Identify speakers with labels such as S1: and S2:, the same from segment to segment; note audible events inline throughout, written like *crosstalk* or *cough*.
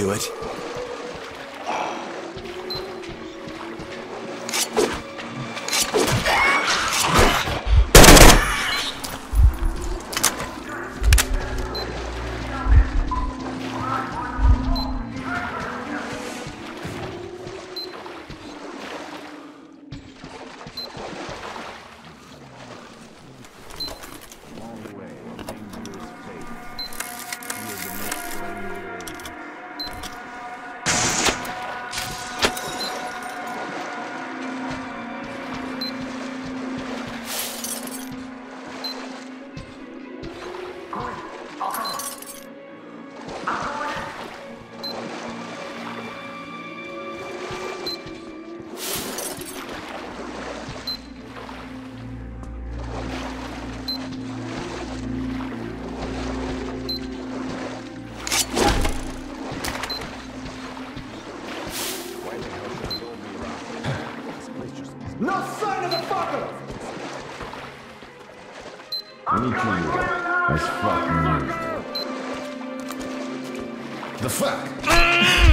S1: делать?
S2: No sign of the fucker!
S3: Me too. As fucking you.
S2: The fuck?
S4: Ah!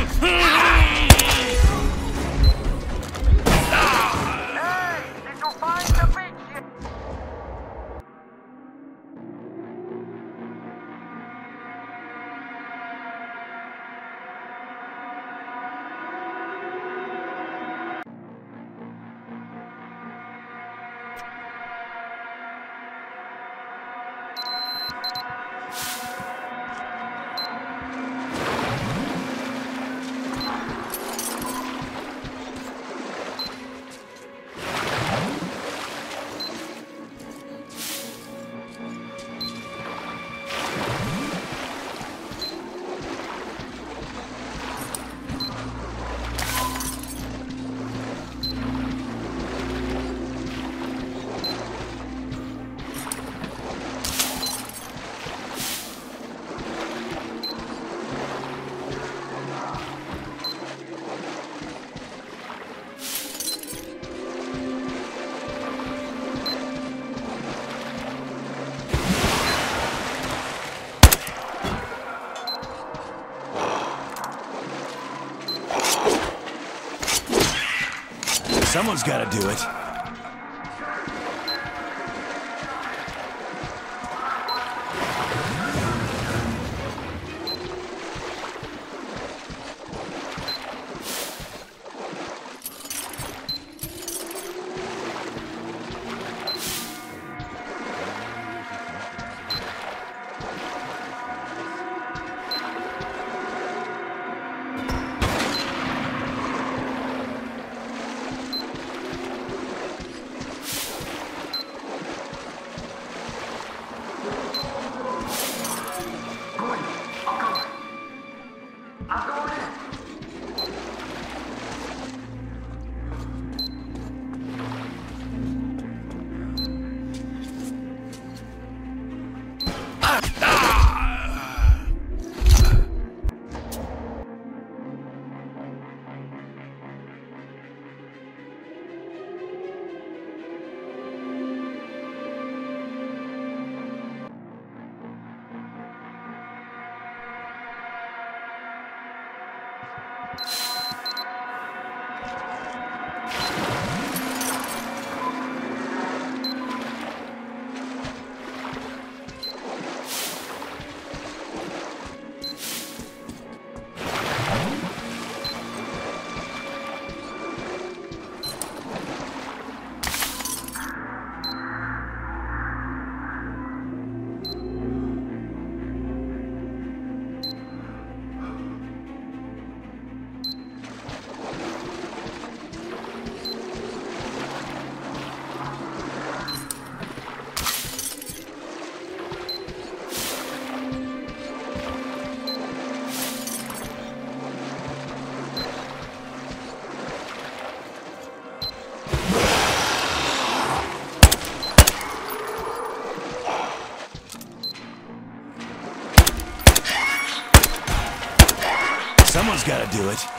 S1: Someone's gotta do it. Someone's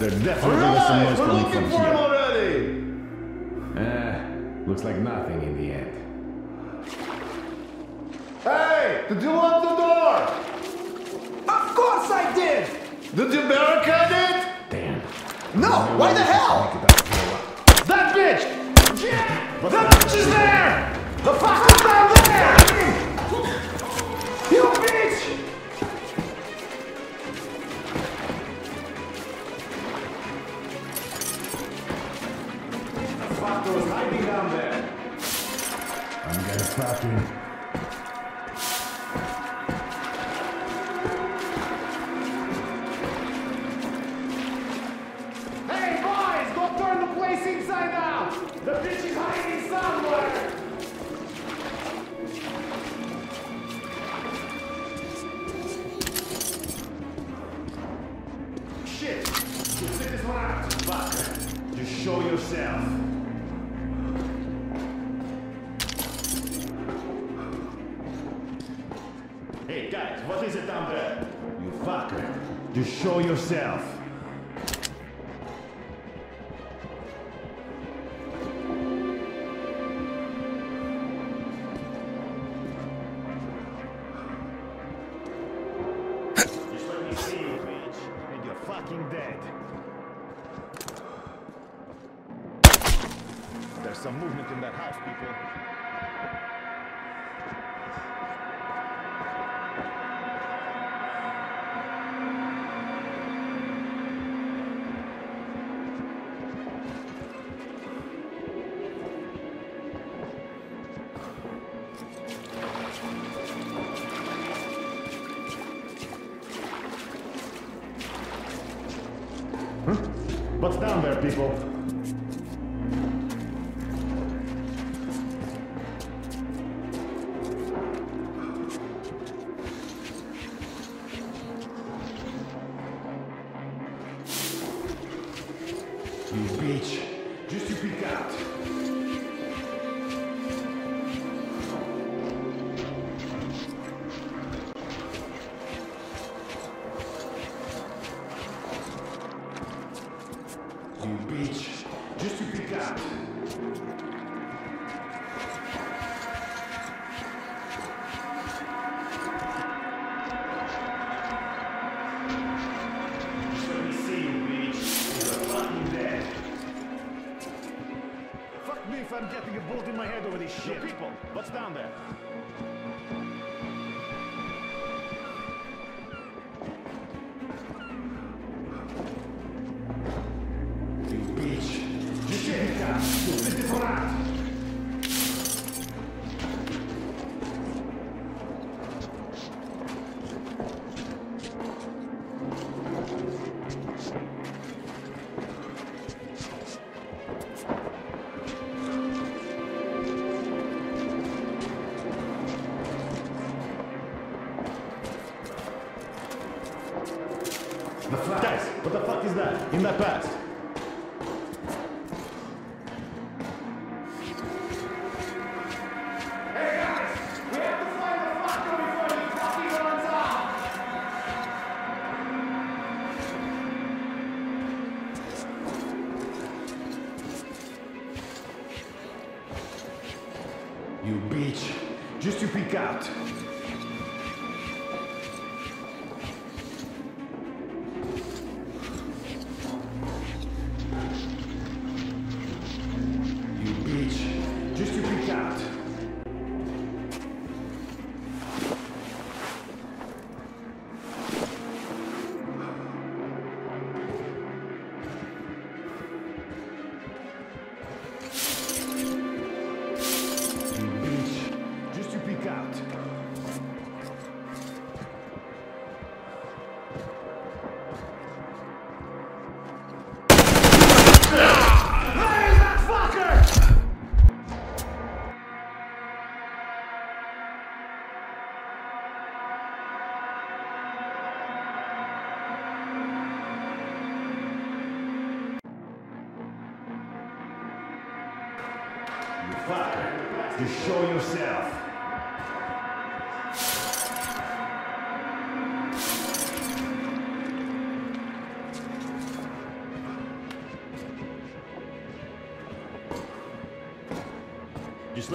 S4: They're definitely
S1: right,
S4: gonna listen to
S1: noise
S4: coming from here.
S1: yourself. Hey guys, what is it down there? You fucker. Just show yourself. people. What the fuck is that? In
S2: the
S1: past.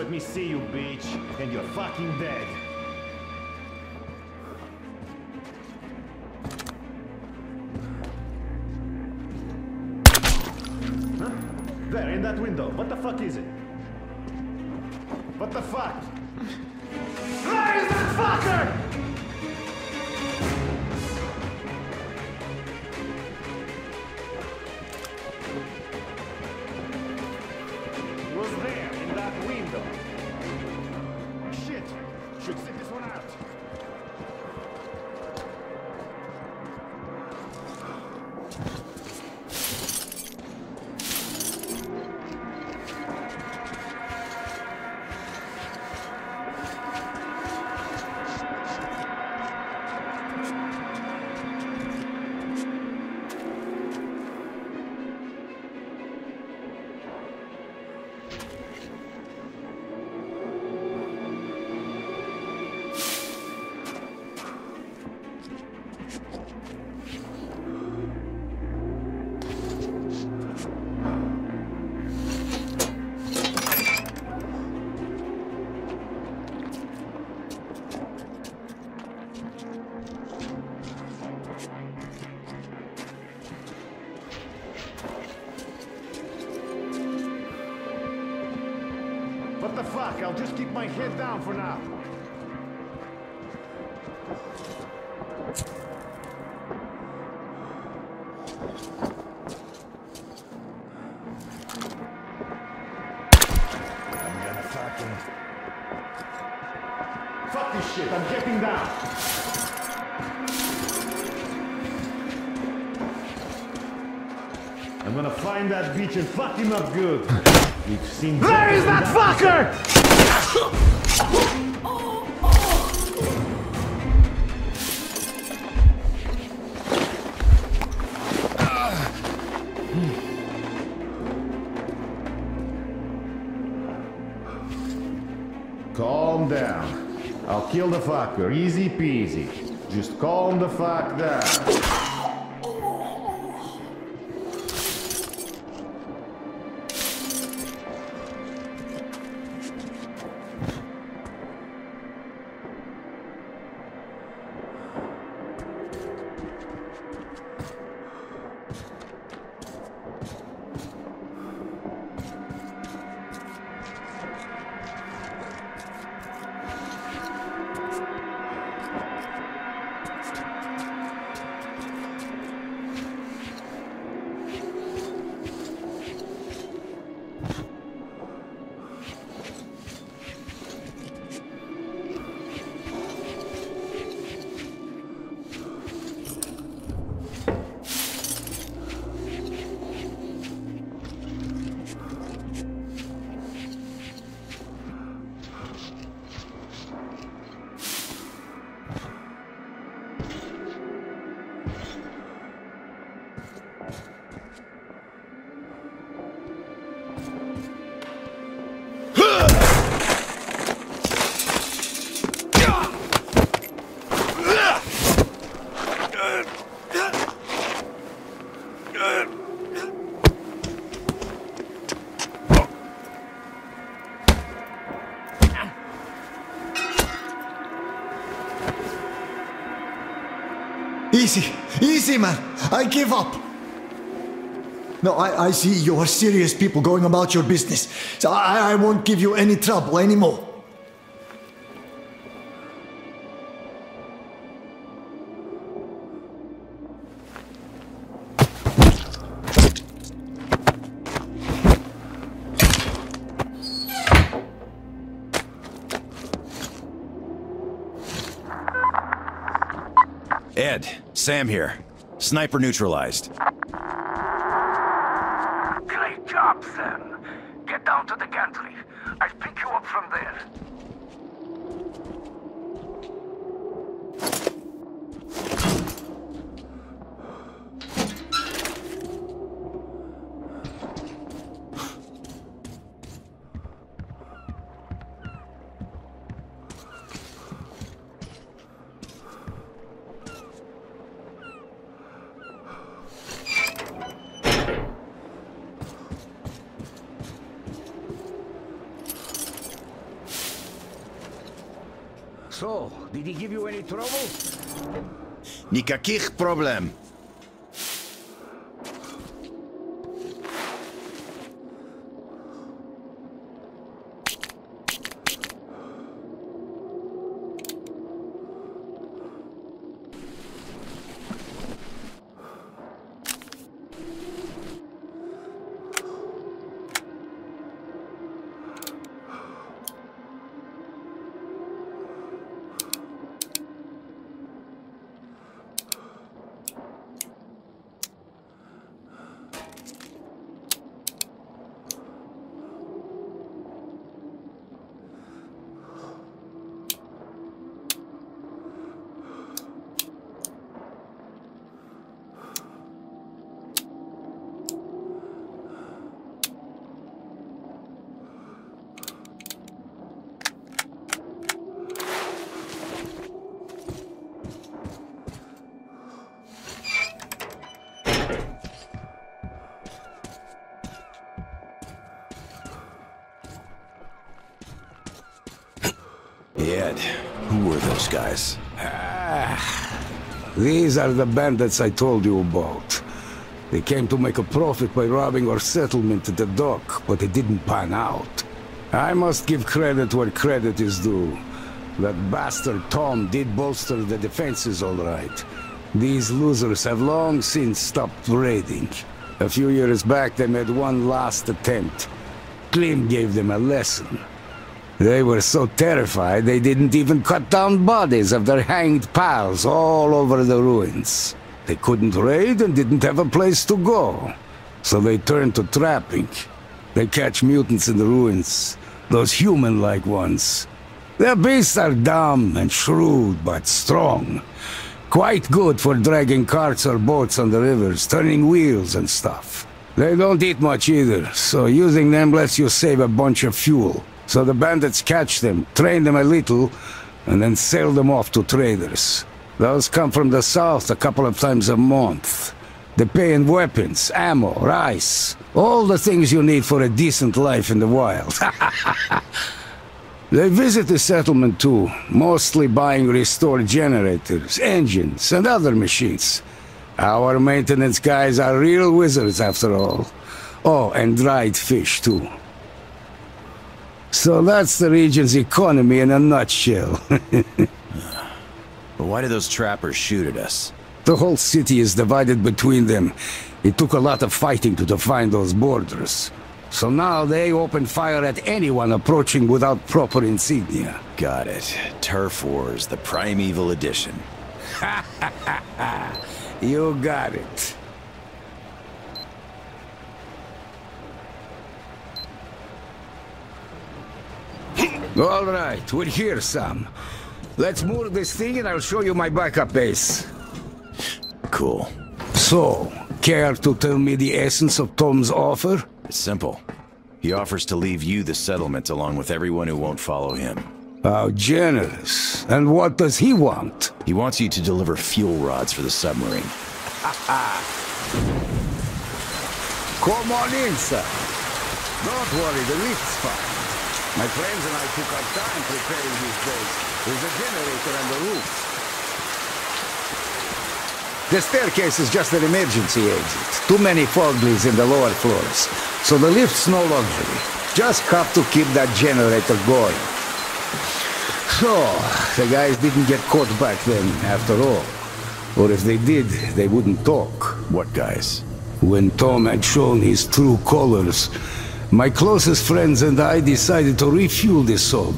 S1: Let me see you, bitch, and you're fucking dead. Should sit I'll just keep my head down for now. I'm gonna fucking... Fuck this shit, I'm getting down. I'm gonna find that bitch and fuck him up good. You've seen
S2: Where is that fucker?
S1: Kill fucker, easy peasy. Just calm the fuck down.
S5: Easy, easy, man. I give up. No, I, I see you are serious people going about your business. So I, I won't give you any trouble anymore.
S6: Sam here. Sniper neutralized. Никаких проблем. Were those? Ah,
S7: these are the bandits I told you about. They came to make a profit by robbing our settlement at the dock, but it didn't pan out. I must give credit where credit is due. That bastard Tom did bolster the defenses all right. These losers have long since stopped raiding. A few years back they made one last attempt. Klim gave them a lesson. They were so terrified they didn't even cut down bodies of their hanged pals all over the ruins. They couldn't raid and didn't have a place to go. So they turned to trapping. They catch mutants in the ruins, those human-like ones. Their beasts are dumb and shrewd, but strong. Quite good for dragging carts or boats on the rivers, turning wheels and stuff. They don't eat much either, so using them lets you save a bunch of fuel. So the bandits catch them, train them a little, and then sell them off to traders. Those come from the south a couple of times a month. They pay in weapons, ammo, rice, all the things you need for a decent life in the wild. *laughs* they visit the settlement too, mostly buying restored generators, engines, and other machines. Our maintenance guys are real wizards after all. Oh, and dried fish too. So that's the region's economy in a nutshell. *laughs*
S6: But why did those trappers shoot at us?
S7: the whole city is divided between them. It took a lot of fighting to define those borders. So now they open fire at anyone approaching without proper insignia.
S6: Got it. Turf Wars, the Primeval Edition. Ha *laughs* ha ha ha!
S7: You got it. All right, we're here, Sam. Let's move this thing and I'll show you my backup base.
S6: Cool.
S7: So, care to tell me the essence of Tom's offer?
S6: It's simple. He offers to leave you the settlement along with everyone who won't follow him.
S7: How generous. And what does he want?
S6: He wants you to deliver fuel rods for the submarine. *laughs*
S7: Come on in, sir. Don't worry, the lift's fine. My friends and I took our time preparing this base. There's a generator on the roof. The staircase is just an emergency exit. Too many foglies in the lower floors. So the lift's no luxury. Just have to keep that generator going. So, the guys didn't get caught back then, after all. Or if they did, they wouldn't talk.
S6: What guys?
S7: When Tom had shown his true colors, my closest friends and I decided to refuel the sub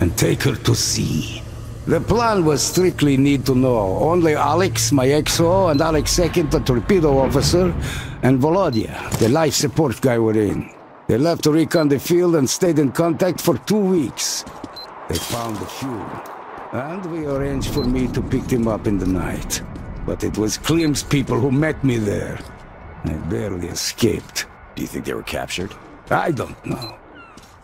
S7: and take her to sea. The plan was strictly need to know. Only Alex, my XO, and Alex Second, the torpedo officer, and Volodya, the life support guy, were in. They left to recon the field and stayed in contact for two weeks. They found the fuel, and we arranged for me to pick them up in the night. But it was Klim's people who met me there. I barely escaped.
S6: Do you think they were captured?
S7: I don't know.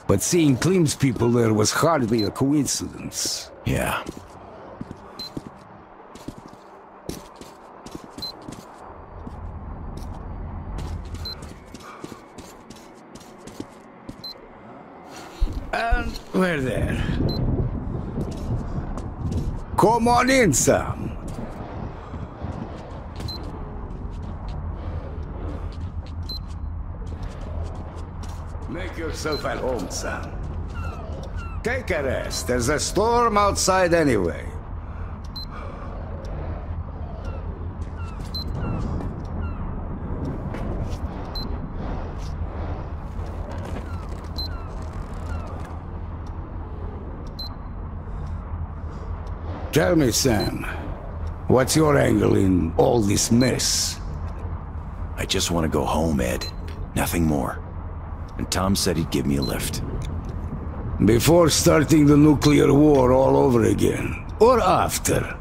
S7: But seeing Klim's people there was hardly a coincidence.
S6: Yeah.
S7: And we're there. Come on in, Sam. Make yourself at home, Sam. Take a rest. There's a storm outside anyway. Tell me, Sam, what's your angle in all this mess?
S6: I just want to go home, Ed. Nothing more. And Tom said he'd give me a lift.
S7: Before starting the nuclear war all over again, or after?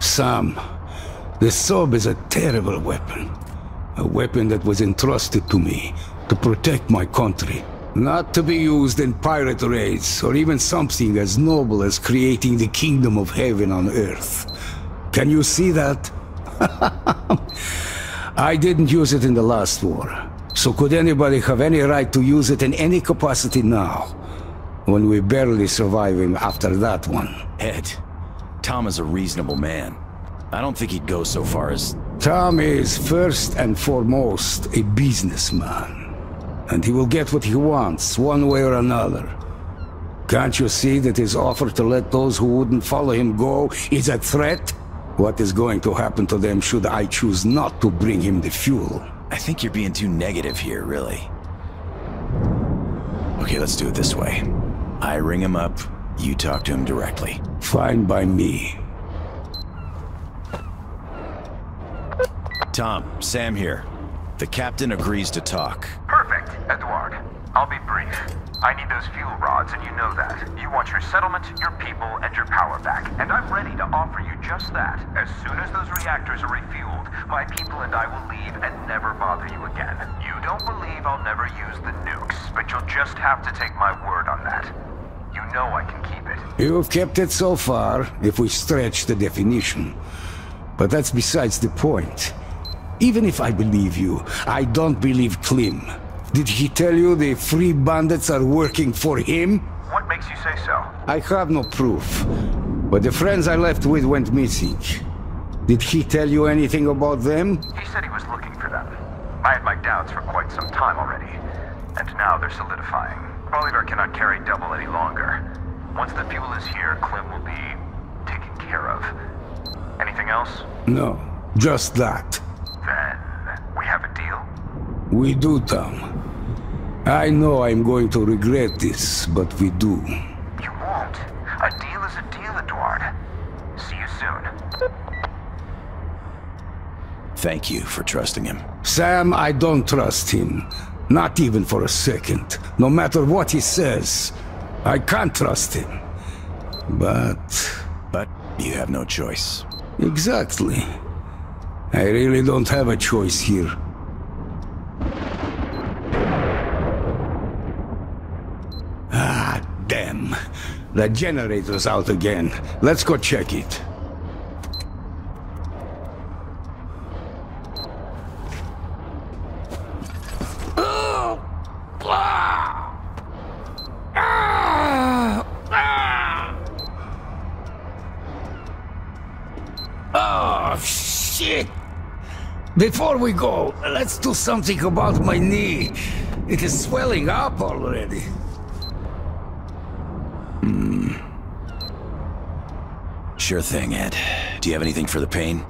S7: Sam, the sub is a terrible weapon. A weapon that was entrusted to me to protect my country. Not to be used in pirate raids, or even something as noble as creating the kingdom of heaven on earth. Can you see that? *laughs* I didn't use it in the last war. So could anybody have any right to use it in any capacity now? When we barely surviving after that one.
S6: Ed, Tom is a reasonable man. I don't think he'd go so far as...
S7: Tom is first and foremost a businessman. And he will get what he wants, one way or another. Can't you see that his offer to let those who wouldn't follow him go is a threat? What is going to happen to them should I choose not to bring him the fuel?
S6: I think you're being too negative here, really. Okay, let's do it this way. I ring him up, you talk to him directly.
S7: Fine by me.
S6: Tom, Sam here. The captain agrees to talk.
S8: Perfect, Edward. I'll be brief. I need those fuel rods, and you know that. You want your settlement, your people, and your power back. And I'm ready to offer you just that. As soon as those reactors are refueled, my people and I will leave and never bother you again. You don't believe I'll never use the nukes, but you'll just have to take my word on that. You know I can keep it.
S7: You've kept it so far, if we stretch the definition. But that's besides the point. Even if I believe you, I don't believe Klim. Did he tell you the free bandits are working for him?
S8: What makes you say so?
S7: I have no proof. But the friends I left with went missing. Did he tell you anything about them?
S8: He said he was looking for them. I had my doubts for quite some time already. And now they're solidifying. Bolivar cannot carry double any longer. Once the fuel is here, Klim will be taken care of. Anything else?
S7: No, just that.
S8: Then we have a deal.
S7: We do, Tom. I know I'm going to regret this, but we do.
S8: You won't. A deal is a deal, Edward. See you soon.
S6: Thank you for trusting him.
S7: Sam, I don't trust him. Not even for a second. No matter what he says. I can't trust him. But...
S6: But you have no choice.
S7: Exactly. I really don't have a choice here. Ah, damn. The generator's out again. Let's go check it. Oh! Shit! Before we go, let's do something about my knee. It is swelling up already.
S6: Sure thing, Ed. Do you have anything for the pain?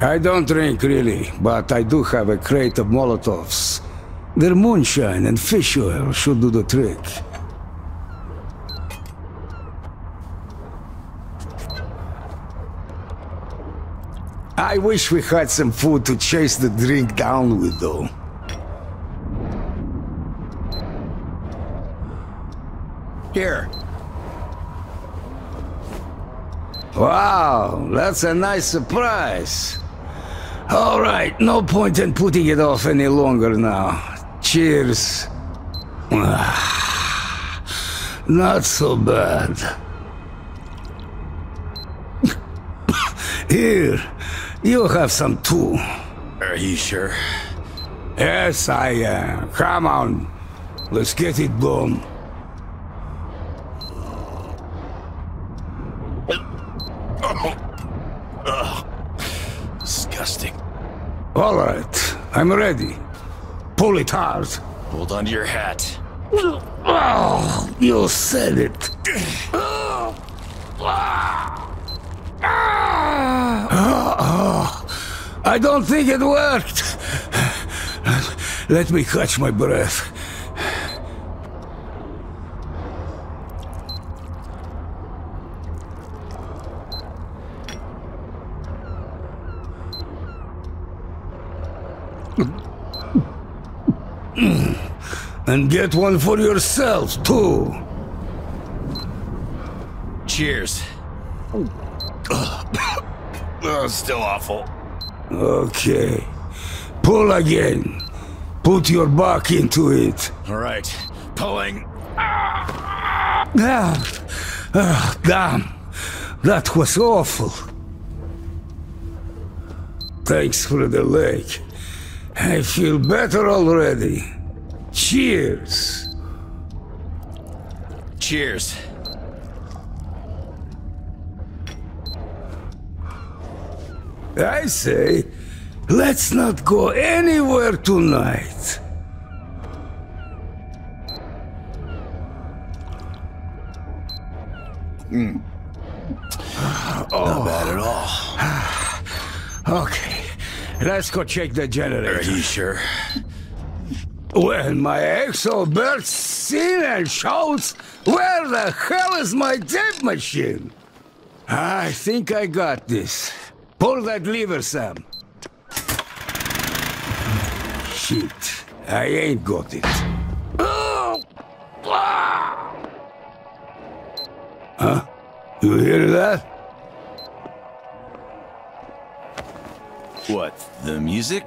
S7: I don't drink really, but I do have a crate of Molotovs. Their moonshine and fish oil should do the trick. I wish we had some food to chase the drink down with, though.
S6: Here.
S7: Wow, that's a nice surprise. All right, no point in putting it off any longer now. Cheers. *sighs* Not so bad. *coughs* Here, you have some too.
S6: Are you sure?
S7: Yes, I am. Come on, let's get it done. All right, I'm ready. Pull it hard.
S6: Hold on to your hat.
S7: Oh, you said it. I don't think it worked. Let me catch my breath. And get one for yourself, too.
S6: Cheers. *coughs* oh, still awful.
S7: Okay. Pull again. Put your back into it.
S6: All right, pulling.
S7: Ah, ah, damn. That was awful. Thanks for the leg. I feel better already. Cheers.
S6: Cheers.
S7: I say, let's not go anywhere tonight.
S6: oh *sighs* Not bad at all. *sighs*
S7: Okay, let's go check the generator.
S6: Are you sure?
S7: When my exo bursts in and shouts, Where the hell is my tape machine? I think I got this. Pull that lever, Sam. Shit, I ain't got it. Huh? You hear that?
S6: What, the music?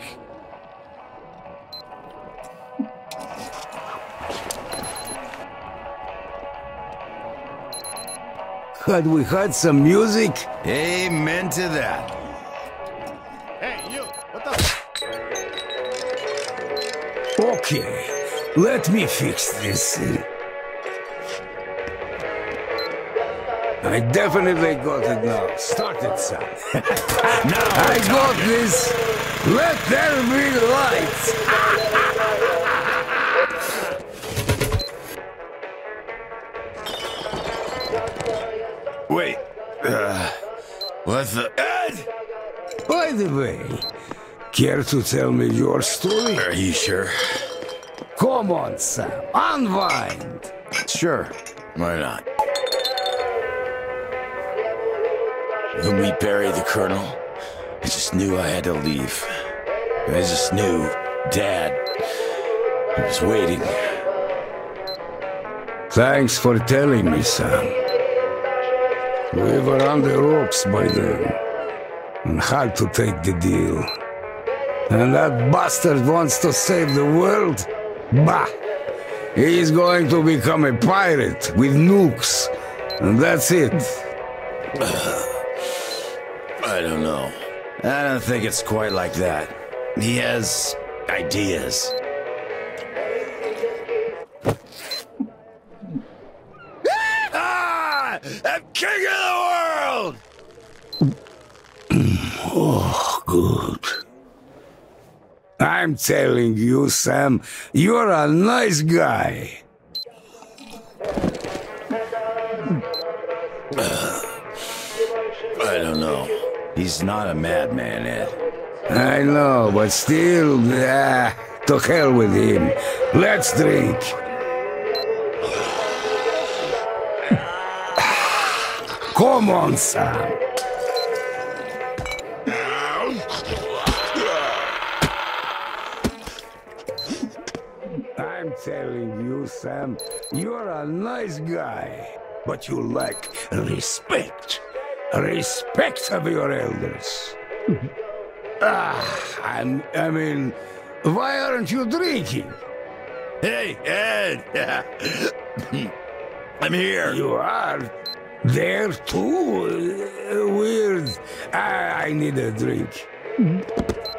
S7: Had we had some music?
S6: Amen to that.
S1: Hey, you! What the
S7: Okay, let me fix this. I definitely got it now. Start it, son.
S6: Now *laughs*
S7: I got this. Let there be lights. *laughs*
S6: what the? Ed!
S7: By the way, care to tell me your story?
S6: Are you sure?
S7: Come on, Sam. Unwind.
S6: Sure. Why not? When we buried the colonel, I just knew I had to leave. I just knew Dad was waiting.
S7: Thanks for telling me, Sam. We were on the ropes by then and had to take the deal. And that bastard wants to save the world? Bah! He's going to become a pirate with nukes. And that's it. *sighs*
S6: I don't know. I don't think it's quite like that. He has ideas. I'm king of the world! *clears throat*
S7: Oh, good. I'm telling you, Sam, you're a nice guy.
S6: I don't know. He's not a madman, Ed.
S7: I know, but still, ah, to hell with him. Let's drink. Come on, Sam. I'm telling you, Sam, you're a nice guy, but you lack respect. Respect of your elders. Ah, I'm, I mean, why aren't you drinking?
S6: Hey, Ed! *laughs* I'm here.
S7: You are there too? Uh, Weird. I, I need a drink.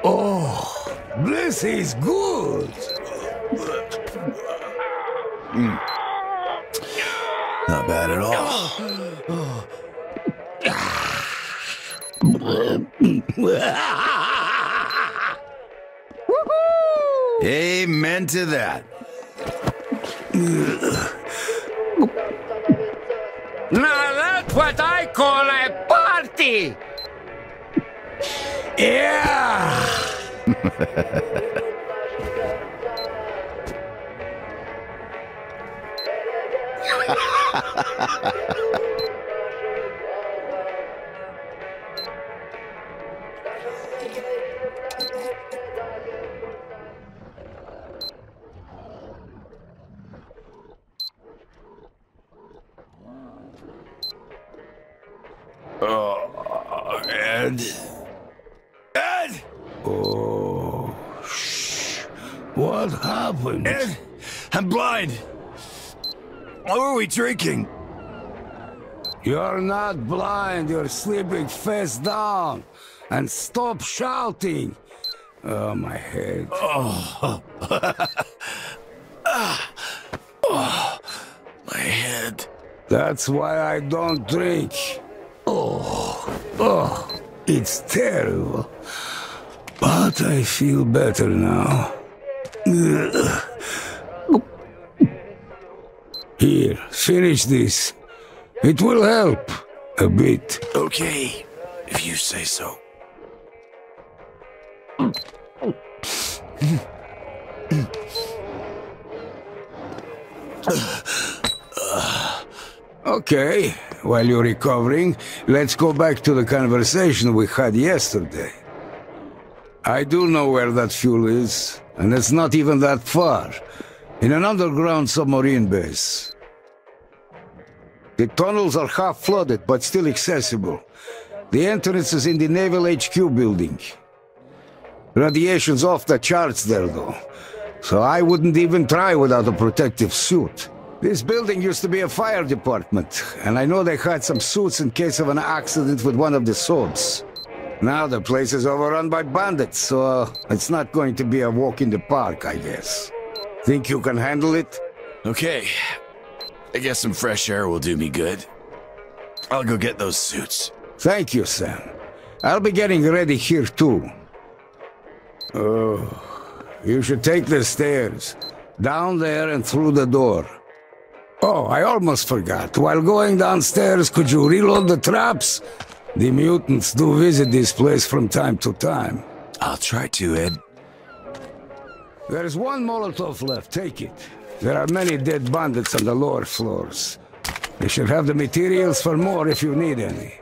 S7: Oh, this is good.
S6: Not bad at all. Amen to that.
S7: That's what I call a party! Yeah! *laughs*
S6: Ed. Ed!
S7: Oh, shh. What happened?
S6: Ed! I'm blind. What were we drinking?
S7: You're not blind, you're sleeping face down. And stop shouting. Oh, my head. *laughs* Oh.
S6: oh, my head.
S7: That's why I don't drink. Oh, oh, it's terrible. But I feel better now. Here, finish this. It will help. A bit.
S6: Okay, if you say so. *laughs*
S7: Okay, while you're recovering, let's go back to the conversation we had yesterday. I do know where that fuel is, and it's not even that far. In an underground submarine base. The tunnels are half flooded, but still accessible. The entrance is in the Naval HQ building. Radiation's off the charts there, though. So I wouldn't even try without a protective suit. This building used to be a fire department, and I know they had some suits in case of an accident with one of the swords. Now the place is overrun by bandits, so uh, it's not going to be a walk in the park, I guess. Think you can handle it?
S6: Okay. I guess some fresh air will do me good. I'll go get those suits.
S7: Thank you, Sam. I'll be getting ready here too. Oh, you should take the stairs. Down there and through the door. Oh, I almost forgot. While going downstairs, could you reload the traps? The mutants do visit this place from time to time.
S6: I'll try to, Ed.
S7: There's one Molotov left, take it. There are many dead bandits on the lower floors. They should have the materials for more if you need any.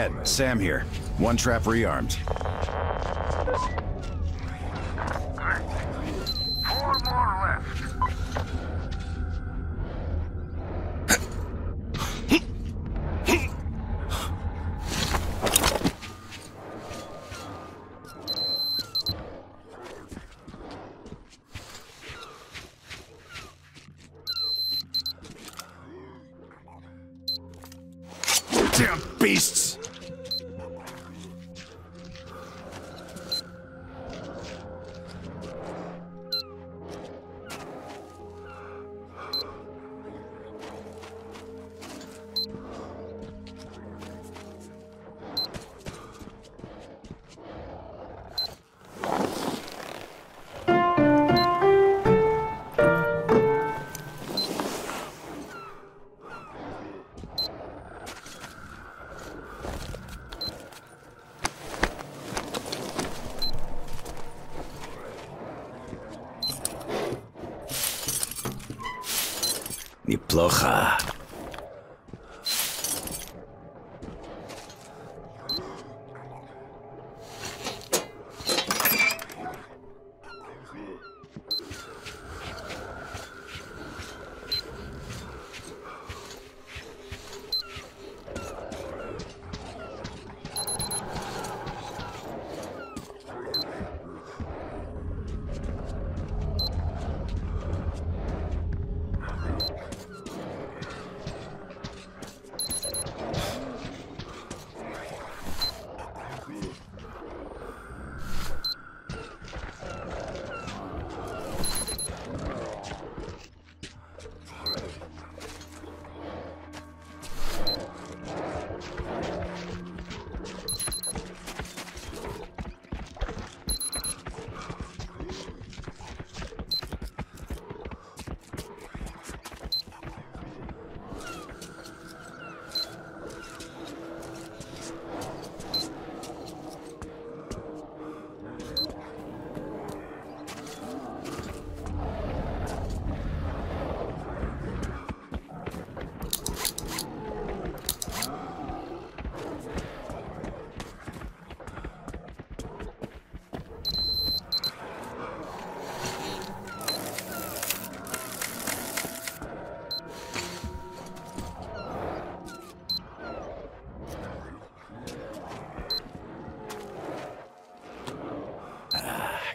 S6: Ed, Sam here. One trap rearmed.
S8: Four more left.
S6: Damn beasts!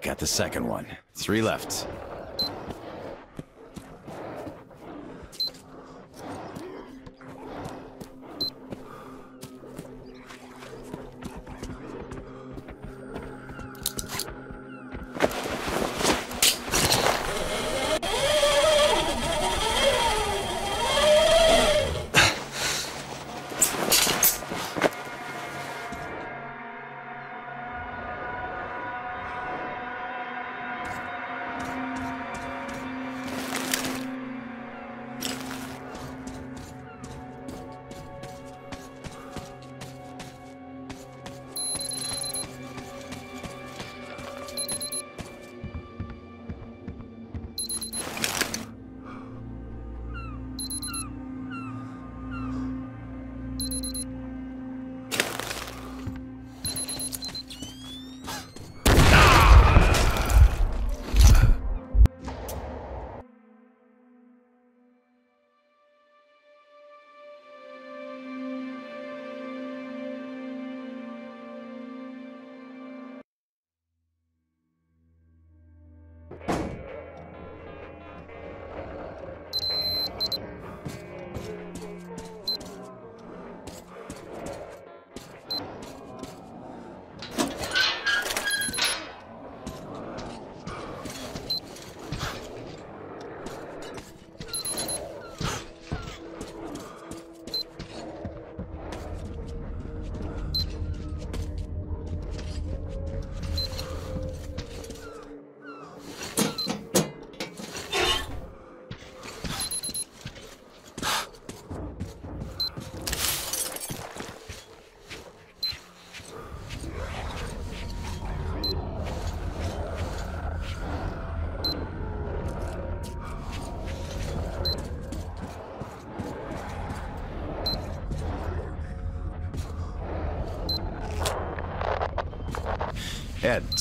S6: Got the second one. Three left.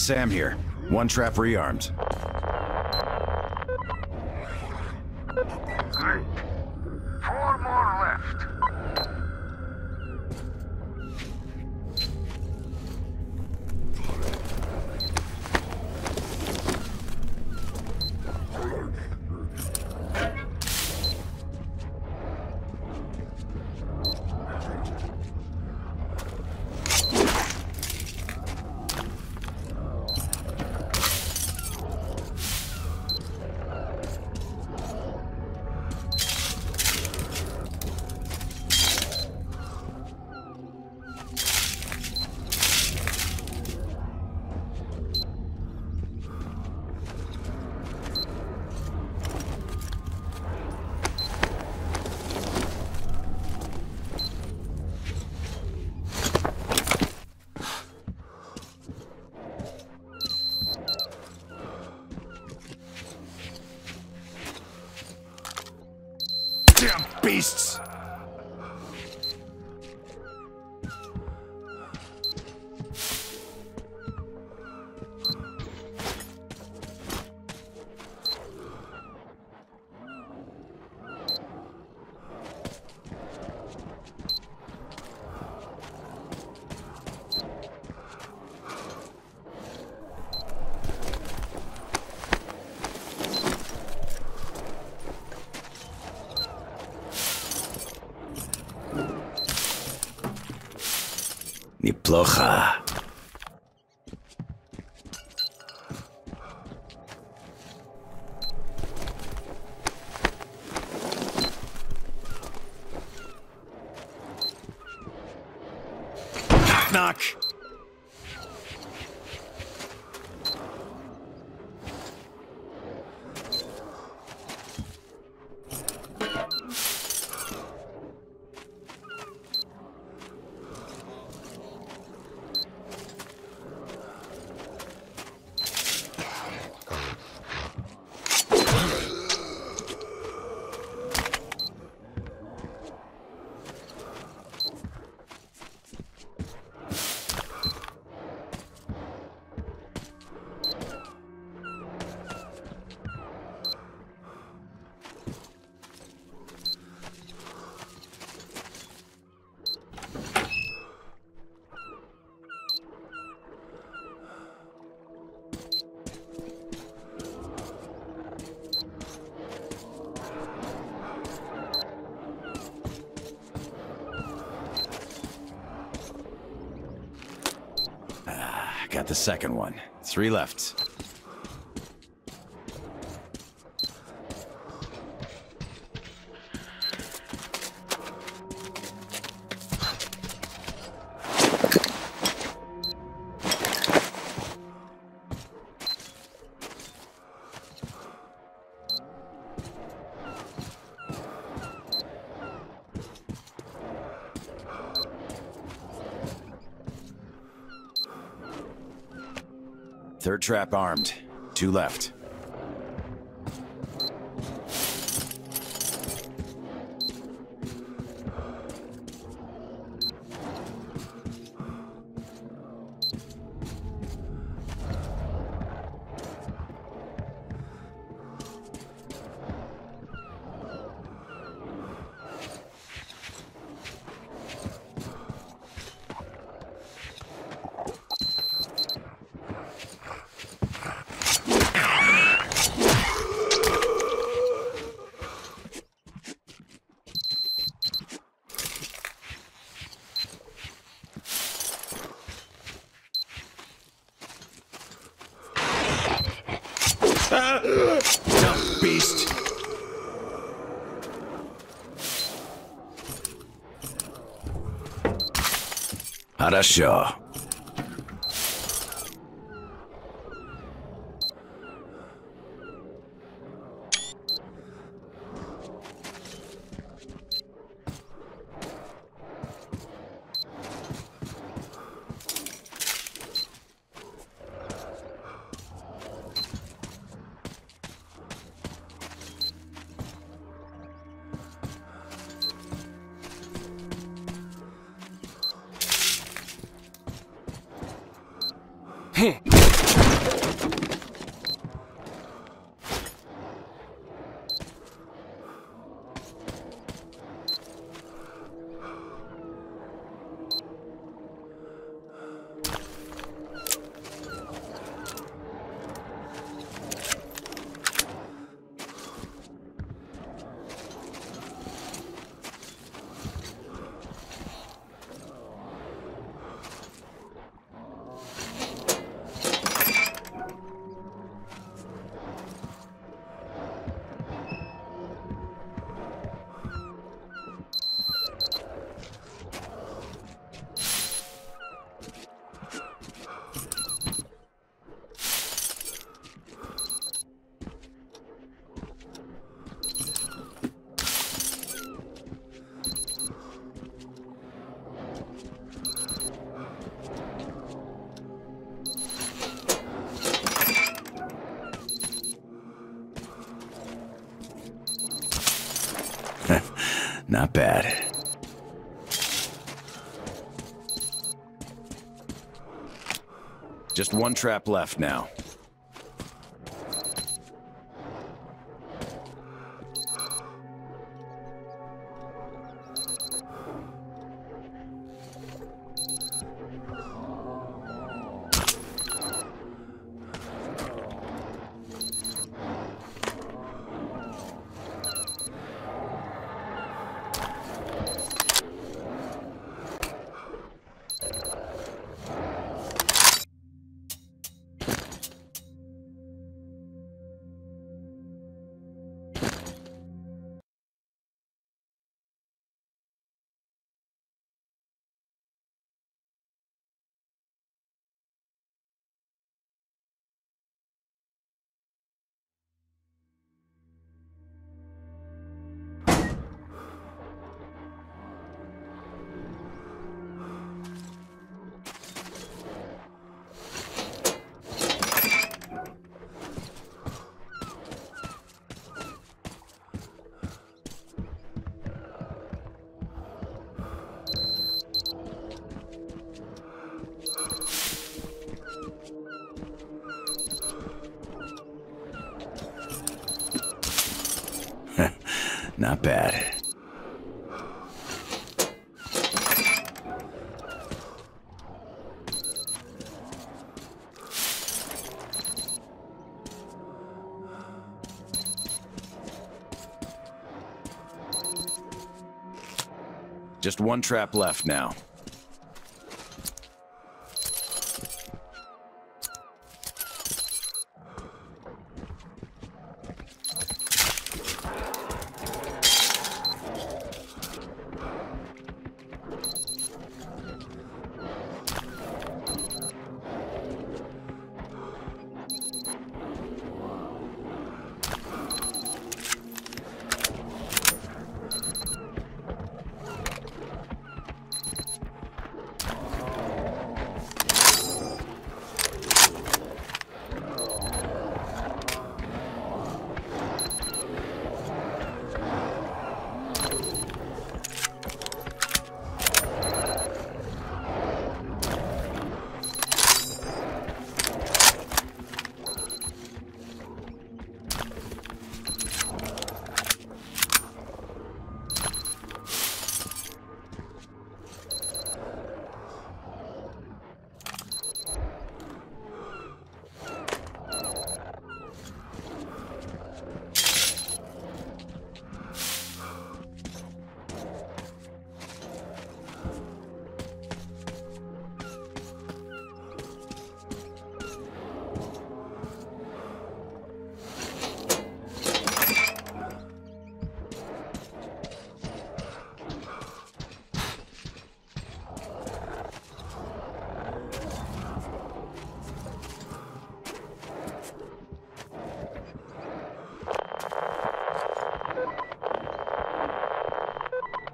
S6: Sam here. One trap rearmed.
S7: Great. Four more left.
S9: Aloha.
S6: Knock. The second one. Three left. Trap armed. Two left.
S9: Russia.
S6: Not bad. Just one trap left now. Not bad. Just one trap left now.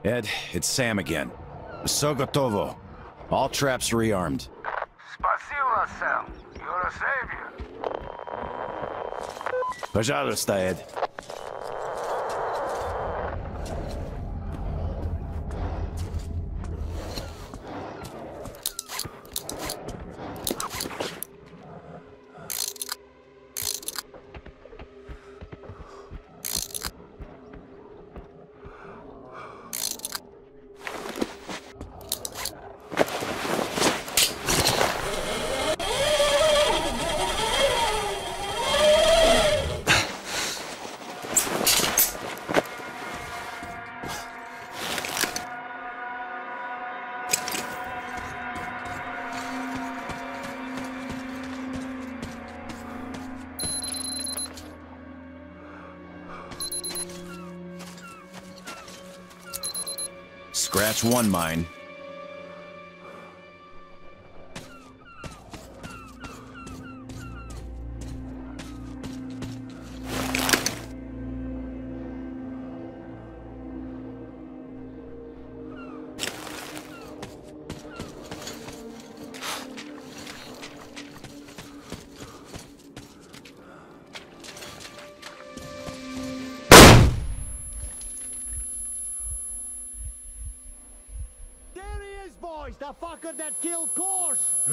S6: Ed, it's Sam again. Все готово. All traps rearmed.
S7: Спасибо, Сэм. You're a savior.
S6: Пожалуйста, Ed. One mine.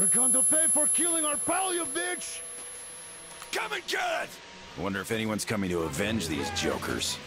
S4: You're going to pay for killing our pal, you bitch!
S6: Come and get it! I wonder if anyone's coming to avenge these jokers.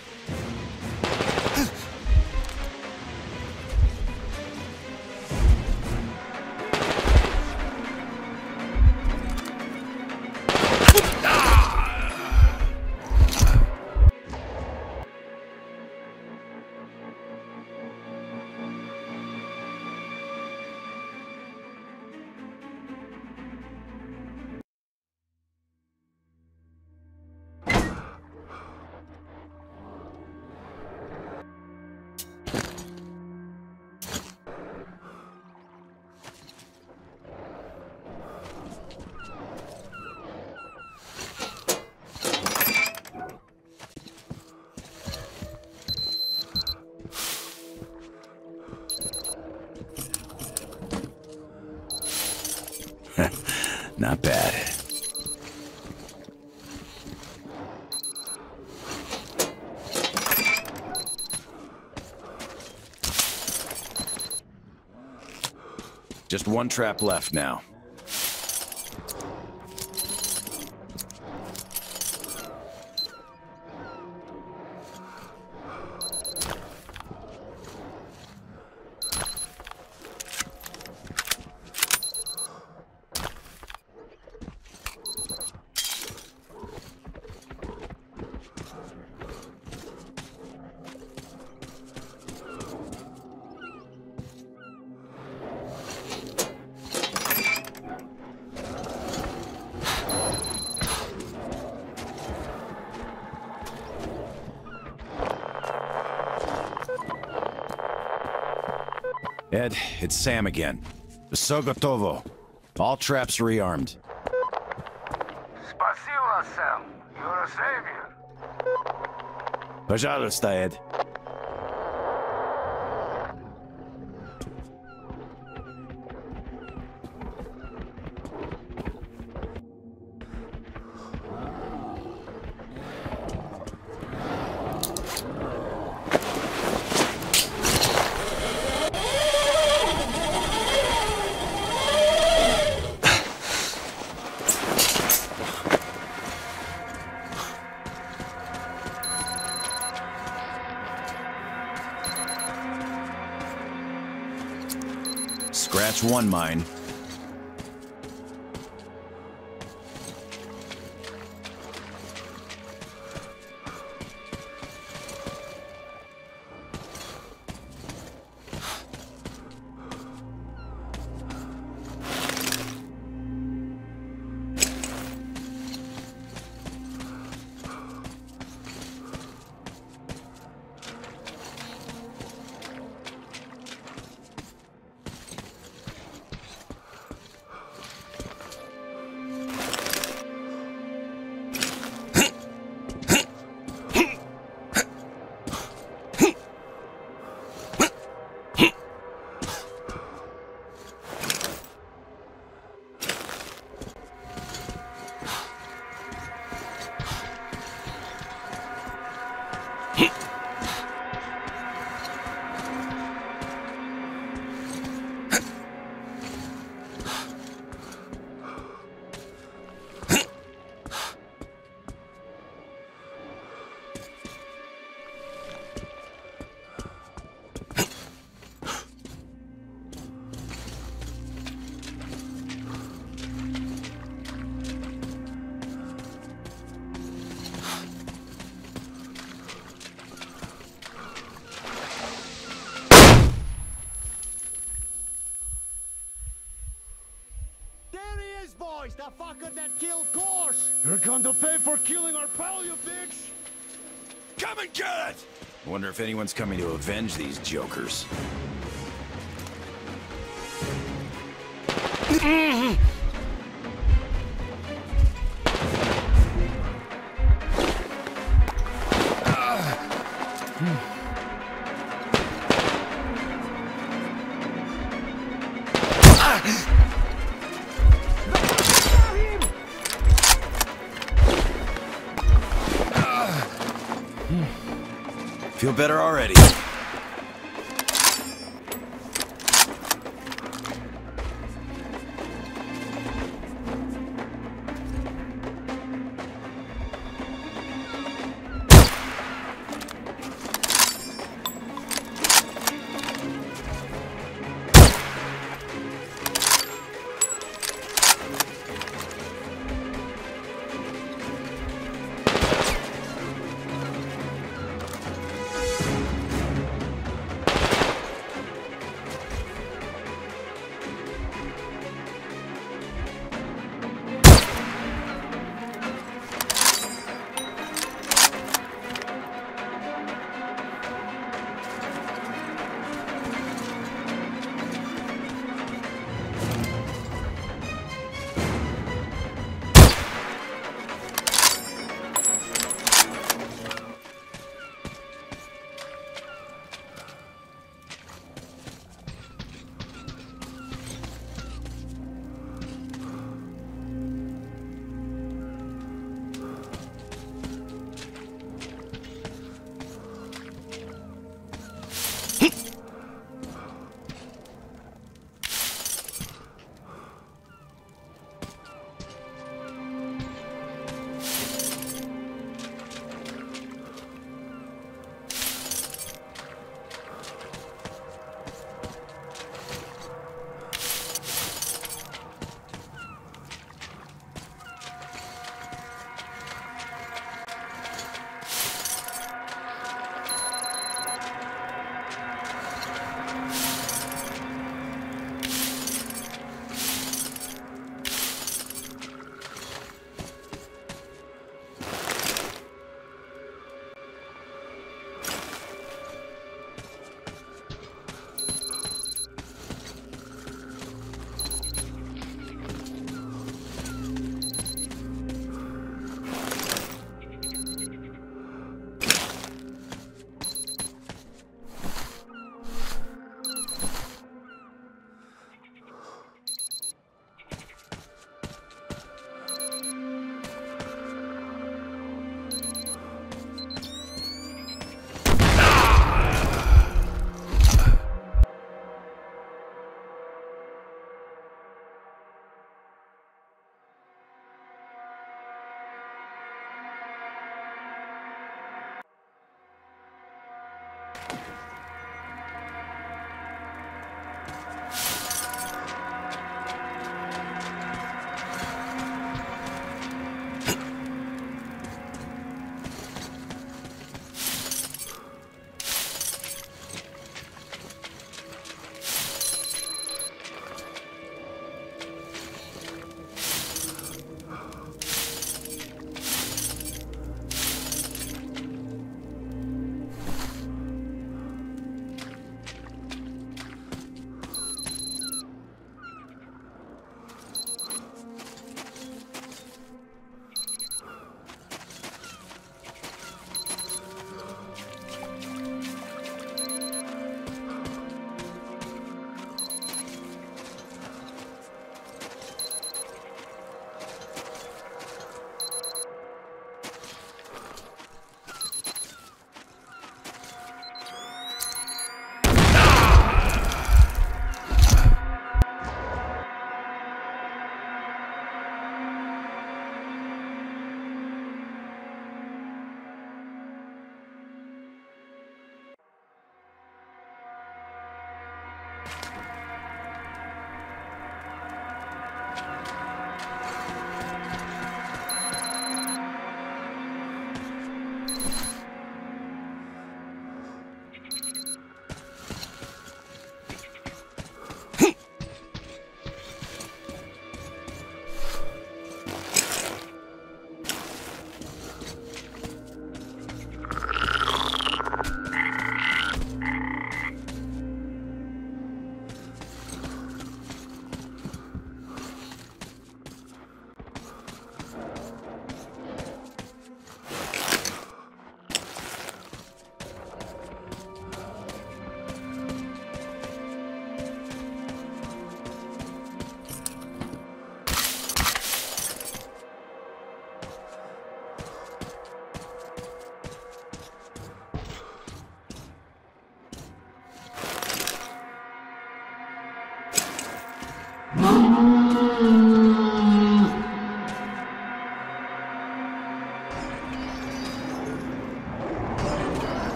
S6: Not bad. Just one trap left now. Ed, it's Sam again. Sogotovo. All traps rearmed.
S7: Спасибо, Sam. You're a savior.
S6: Пожалуйста, Ed. Scratch one mine.
S4: going to pay for killing our pal, you bitch!
S6: Come and get it! Wonder if anyone's coming to avenge these jokers. *laughs* Feel better already.